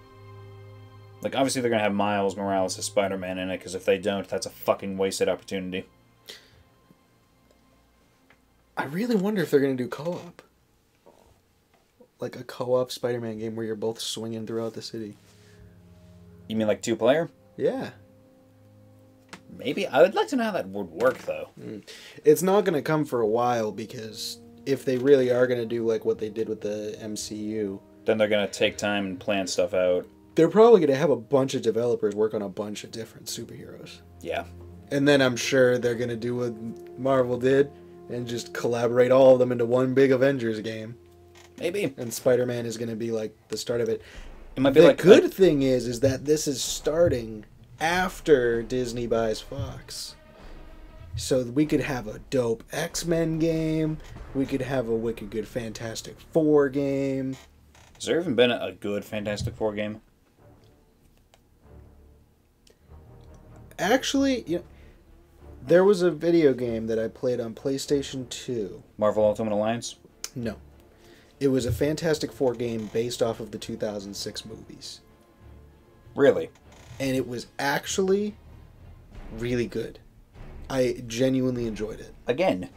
Like, obviously they're gonna have Miles Morales as Spider-Man in it, because if they don't, that's a fucking wasted opportunity. I really wonder if they're gonna do co-op. Like a co-op Spider-Man game where you're both swinging throughout the city. You mean like two player? Yeah. Maybe. I would like to know how that would work though. Hmm. It's not gonna come for a while because if they really are gonna do like what they did with the MCU, Then they're gonna take time and plan stuff out. they're probably gonna have a bunch of developers work on a bunch of different superheroes. Yeah. And then I'm sure they're gonna do what Marvel did and just collaborate all of them into one big Avengers game. Maybe. And Spider-Man is gonna be like the start of it. It might be the like good like- thing is is that this is starting after Disney buys Fox. So we could have a dope X-Men game, we could have a wicked good Fantastic Four game. Has there even been a good Fantastic Four game? Actually, you know, there was a video game that I played on PlayStation 2. Marvel Ultimate Alliance? No. It was a Fantastic Four game based off of the 2006 movies. Really? And it was actually really good. I genuinely enjoyed it. Again,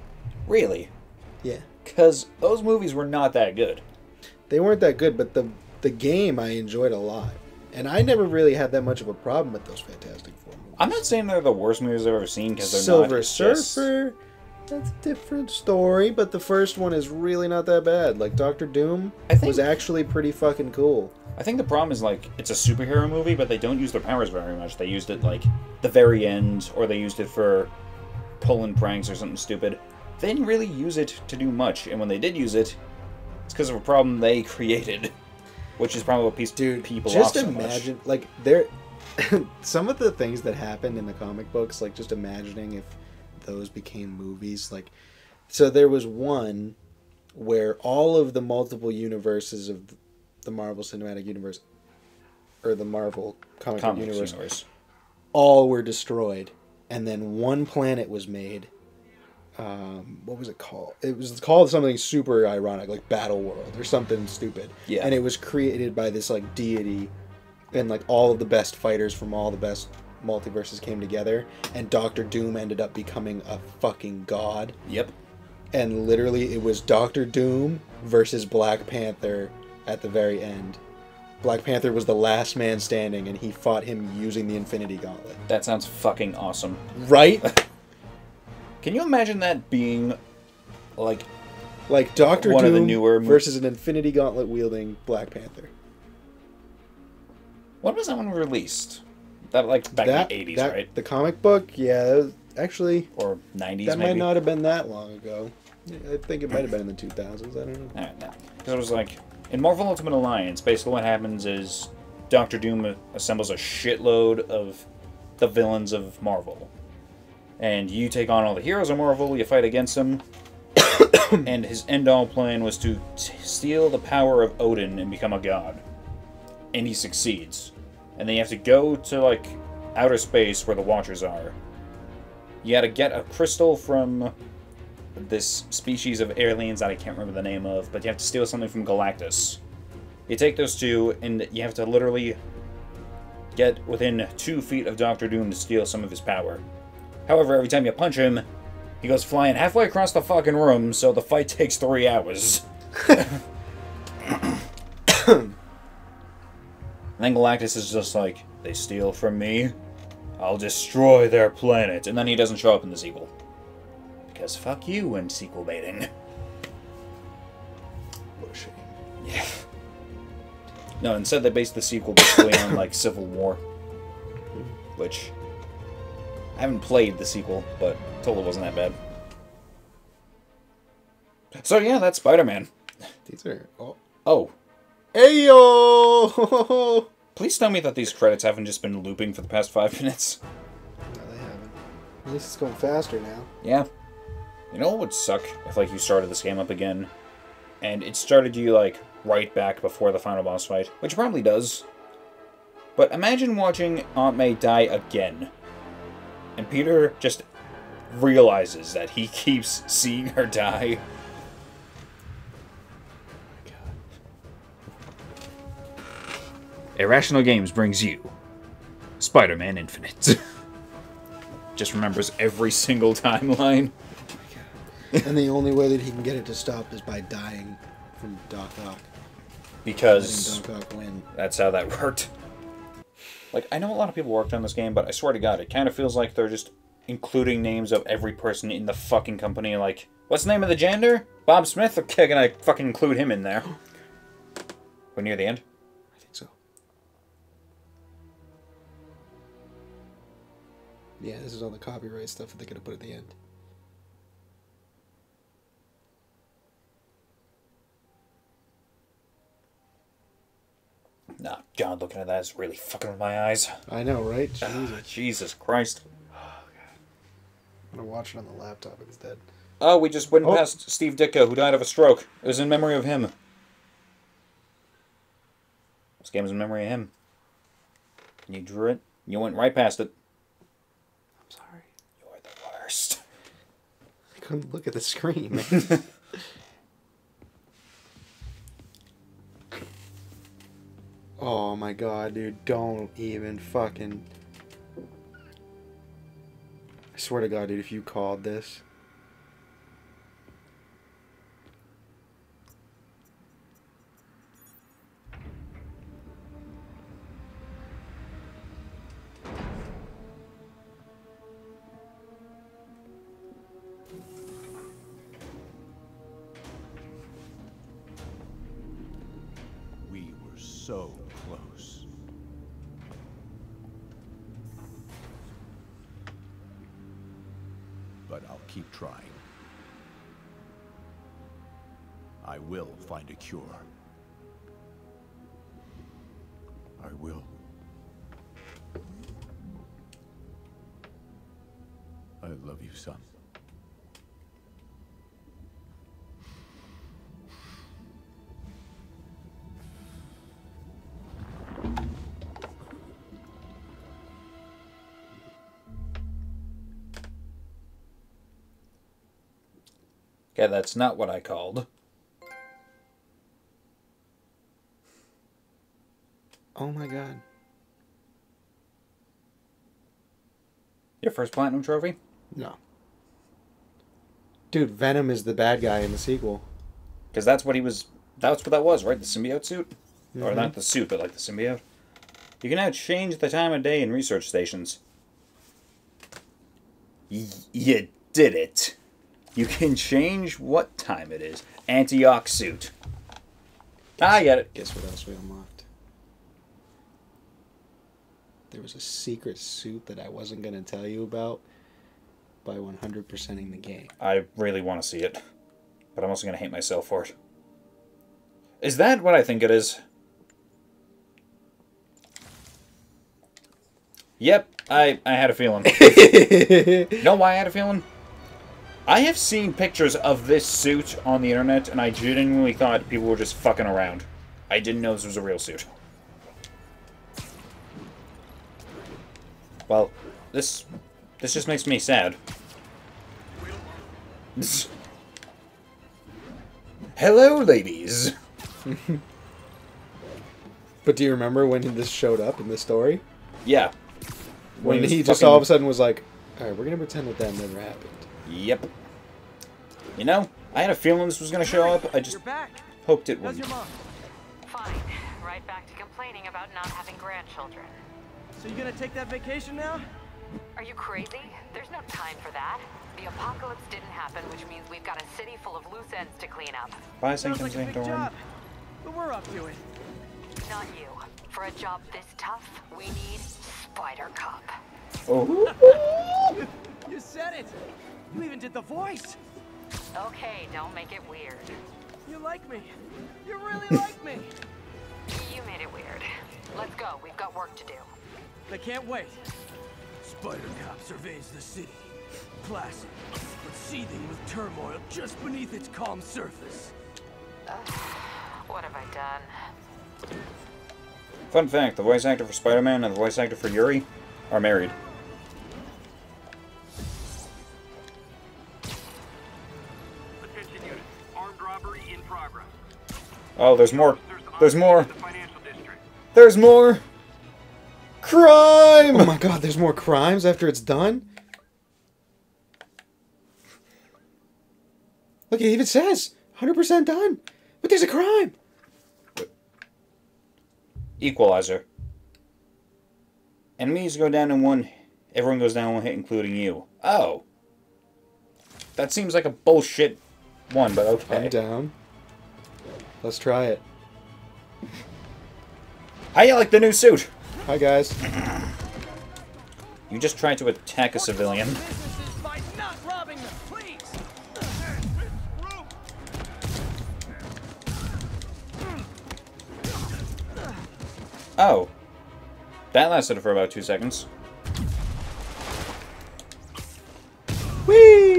really? Yeah. Because those movies were not that good. They weren't that good, but the the game I enjoyed a lot. And I never really had that much of a problem with those Fantastic Four movies. I'm not saying they're the worst movies I've ever seen because they're Silver not. Just- Surfer, that's a different story, but the first one is really not that bad. Like Doctor Doom was actually pretty fucking cool. I think the problem is like it's a superhero movie, but they don't use their powers very much. They used it like the very end, or they used it for pulling pranks or something stupid. They didn't really use it to do much, and when they did use it, it's because of a problem they created, which is probably what pieced people Just off so much. imagine, like there, some of the things that happened in the comic books. Like just imagining if those became movies. Like, so there was one where all of the multiple universes of the Marvel Cinematic Universe, or the Marvel comic Comics universe, universe. all were destroyed, and then one planet was made. Um, what was it called? It was called something super ironic, like Battle World or something stupid. Yeah. And it was created by this like deity, and like all of the best fighters from all the best multiverses came together, and Doctor Doom ended up becoming a fucking god. Yep. And literally, it was Doctor Doom versus Black Panther at the very end. Black Panther was the last man standing, and he fought him using the Infinity Gauntlet. That sounds fucking awesome. Right? Can you imagine that being like like Doctor one Doom of the newer versus an Infinity Gauntlet wielding Black Panther. When was that one released? That like back that, in the eighties, right? The comic book, yeah, that was- actually, or nineties. that maybe? might not have been that long ago. I think it might have been in the 2000s. I don't know. Alright, no. Because it was like in Marvel Ultimate Alliance, basically what happens is Doctor Doom assembles a shitload of the villains of Marvel. And you take on all the heroes of Marvel, you fight against them. and his end all plan was to steal the power of Odin and become a god. And he succeeds. And then you have to go to like outer space where the Watchers are. You gotta get a crystal from this species of aliens that I can't remember the name of, but you have to steal something from Galactus. You take those two, and you have to literally get within two feet of Doctor Doom to steal some of his power. However, every time you punch him, he goes flying halfway across the fucking room, so the fight takes three hours. then Galactus is just like, they steal from me, I'll destroy their planet. And then he doesn't show up in the sequel. Because fuck you and sequel baiting. What a shame. Yeah. No, instead they based the sequel basically on like Civil War. Which I haven't played the sequel, but told it wasn't that bad. So yeah, that's Spider-Man. These are oh, Oh, hey yo! please tell me that these credits haven't just been looping for the past five minutes. No, they haven't. At least it's going faster now. Yeah. You know what would suck if like you started this game up again and it started you like right back before the final boss fight, which it probably does. But imagine watching Aunt May die again. And Peter just realizes that he keeps seeing her die. Irrational Games brings you Spider-Man Infinite. just remembers every single timeline. and the only way that he can get it to stop is by dying from Doc Ock. because Doc Ock win. that's how that worked. Like, I know a lot of people worked on this game, but I swear to God, it kind of feels like they're just including names of every person in the fucking company. Like, what's the name of the janitor? Bob Smith? Okay, can I fucking include him in there? We're near the end. I think so. Yeah, this is all the copyright stuff that they're going to put at the end. Nah, God, looking at that is really fucking with my eyes. I know, right? Ah, Jesus. Jesus Christ. I'm gonna watch it on the laptop instead. Oh, we just went Oh. past Steve Ditko, who died of a stroke. It was in memory of him. This game is in memory of him. You drew it. You went right past it. I'm sorry. You're the worst. I couldn't look at the screen, oh my god, dude. Don't even fucking. I swear to god, dude, if you called this. Cure. I will. I love you, son. Okay, that's not what I called. My god. Your first platinum trophy? No. Dude, Venom is the bad guy in the sequel. Because that's what he was. That's what that was, right? The symbiote suit, or Mhm. not the suit, but like the symbiote. You can now change the time of day in research stations. Y- you did it. You can change what time it is. Anti-Ock suit. I get it. Guess what else we unlocked? There was a secret suit that I wasn't going to tell you about by 100%ing the game. I really want to see it, but I'm also gonna hate myself for it. Is that what I think it is? Yep, I I had a feeling. know why I had a feeling? I have seen pictures of this suit on the internet, and I genuinely thought people were just fucking around. I didn't know this was a real suit. Well, this this just makes me sad. Hello, ladies. But do you remember when this showed up in the story? Yeah. When, When he just fucking- all of a sudden was like, alright, we're going to pretend that that never happened. Yep. You know, I had a feeling this was gonna show up. I just hoped it wouldn't. Fine. Right back to complaining about not having grandchildren. So you gonna take that vacation now? Are you crazy? There's no time for that. The apocalypse didn't happen, which means we've got a city full of loose ends to clean up. Bye, Sounds Sanctum like a big Sanctorum. job. But we're up to it. Not you. For a job this tough, we need Spider Cop. Oh. You said it. You even did the voice. Okay, don't make it weird. You like me. You really like me. You made it weird. Let's go. We've got work to do. I can't wait. Spider Cop surveys the city. Placid, but seething with turmoil just beneath its calm surface. What have I done? Fun fact: the voice actor for Spider-Man and the voice actor for Yuri are married. Attention units. Armed robbery in progress. Oh, there's more. There's more. There's more. Crime. Oh my god, there's more crimes after it's done? Look, it even says 100% done. But there's a crime. Equalizer. Enemies go down in one. Everyone goes down in one hit, including you. Oh. That seems like a bullshit one, but okay. I'm down. Let's try it. How you like the new suit? Hi, guys. You just tried to attack a civilian. Businesses by not robbing them. Oh. That lasted for about two seconds. Whee! Whee!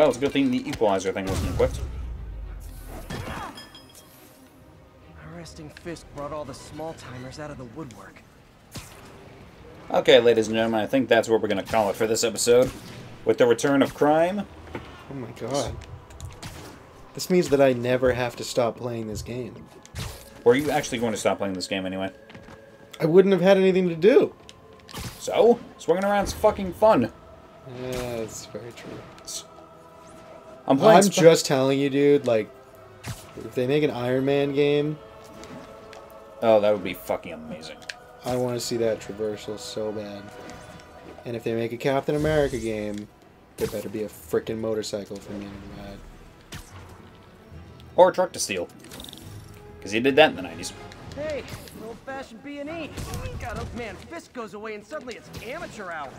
Well, it's a good thing the equalizer thing wasn't equipped. Arresting Fisk brought all the small timers out of the woodwork. Okay, ladies and gentlemen, I think that's what we're going to call it for this episode. With the return of crime. Oh my god. This means that I never have to stop playing this game. Were you actually going to stop playing this game anyway? I wouldn't have had anything to do. So? Swinging around's fucking fun. Yeah, that's very true. I'm playing I'm Sp- just telling you, dude, like, if they make an Iron Man game, Oh, that would be fucking amazing. I want to see that traversal so bad. And if they make a Captain America game, there better be a freaking motorcycle for me to ride. Or a truck to steal. Because he did that in the 90s. Hey, old-fashioned B&E. God, oh man, Fisk goes away and suddenly it's amateur hour.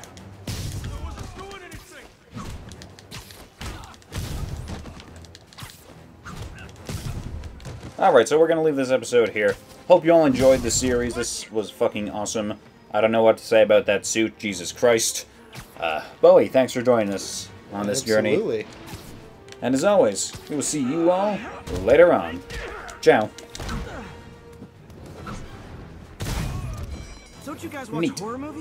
Alright, so we're going to leave this episode here. Hope you all enjoyed the series. This was fucking awesome. I don't know what to say about that suit. Jesus Christ. Uh, Bowie, thanks for joining us on this journey. Absolutely. And as always, we will see you all later on. Ciao. Don't you guys watch Neat. horror movies?